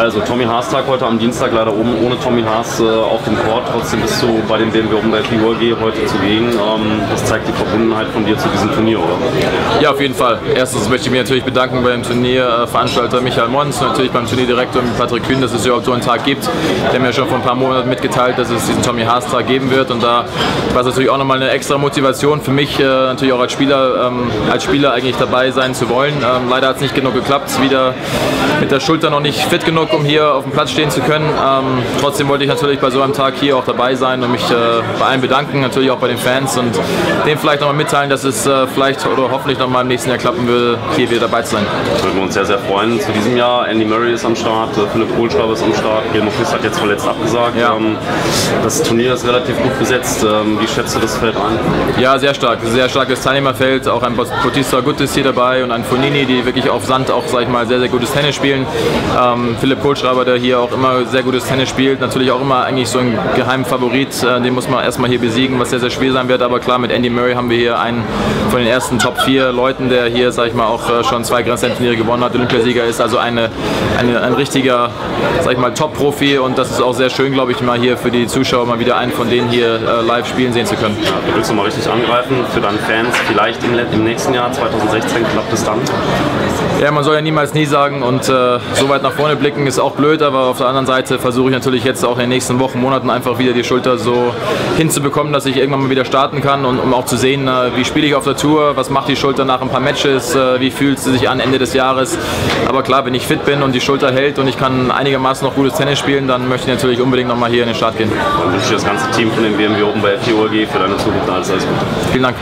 Also Tommy Haas Tag heute am Dienstag, leider oben ohne Tommy Haas äh, auf dem Court. Trotzdem bist du bei dem BMW Open bei PUAG heute zugegen. Ähm, das zeigt die Verbundenheit von dir zu diesem Turnier, oder? Ja, auf jeden Fall. Erstens möchte ich mich natürlich bedanken beim Turnierveranstalter Michael Mons natürlich beim Turnierdirektor Patrick Kühn, dass es überhaupt so einen Tag gibt. Der mir schon vor ein paar Monaten mitgeteilt, dass es diesen Tommy Haas Tag geben wird. Und da war es natürlich auch nochmal eine extra Motivation für mich, äh, natürlich auch als Spieler, ähm, als Spieler eigentlich dabei sein zu wollen. Ähm, leider hat es nicht genug geklappt. Wieder mit der Schulter noch nicht fit genug um hier auf dem Platz stehen zu können. Ähm, trotzdem wollte ich natürlich bei so einem Tag hier auch dabei sein und mich äh, bei allen bedanken, natürlich auch bei den Fans und denen vielleicht nochmal mitteilen, dass es äh, vielleicht oder hoffentlich nochmal im nächsten Jahr klappen würde, hier wieder dabei zu sein. Würden wir uns sehr, sehr freuen. Zu diesem Jahr, Andy Murray ist am Start, äh, Philipp Kohlschreiber ist am Start, Gilmo Fiss hat jetzt verletzt abgesagt. Ja. Ähm, das Turnier ist relativ gut besetzt. Ähm, wie schätzt du das Feld ein? Ja, sehr stark. Sehr starkes Teilnehmerfeld. Auch ein Bautista ist hier dabei und ein Fonini, die wirklich auf Sand auch, sag ich mal, sehr, sehr gutes Tennis spielen. Ähm, Philipp Kohlschreiber, der hier auch immer sehr gutes Tennis spielt. Natürlich auch immer eigentlich so ein geheimer Favorit. Äh, den muss man erstmal hier besiegen, was sehr, sehr schwer sein wird. Aber klar, mit Andy Murray haben wir hier einen von den ersten Top 4 Leuten, der hier, sag ich mal, auch äh, schon zwei Grand Slam Turniere gewonnen hat, Olympiasieger ist. Also eine, eine, ein richtiger, sag ich mal, Top-Profi. Und das ist auch sehr schön, glaube ich, mal hier für die Zuschauer mal wieder einen von denen hier äh, live spielen sehen zu können. Ja, du willst nochmal richtig angreifen für deine Fans. Vielleicht im, im nächsten Jahr, 2016, klappt es dann? Ja, man soll ja niemals nie sagen und äh, so weit nach vorne blicken ist auch blöd, aber auf der anderen Seite versuche ich natürlich jetzt auch in den nächsten Wochen, Monaten einfach wieder die Schulter so hinzubekommen, dass ich irgendwann mal wieder starten kann und um auch zu sehen, äh, wie spiele ich auf der Tour, was macht die Schulter nach ein paar Matches, äh, wie fühlt sie sich an Ende des Jahres. Aber klar, wenn ich fit bin und die Schulter hält und ich kann einigermaßen noch gutes Tennis spielen, dann möchte ich natürlich unbedingt nochmal hier in den Start gehen. Dann wünsche ich das ganze Team von dem BMW Open bei FPOG für deine Zukunft alles, alles Gute. Vielen Dank.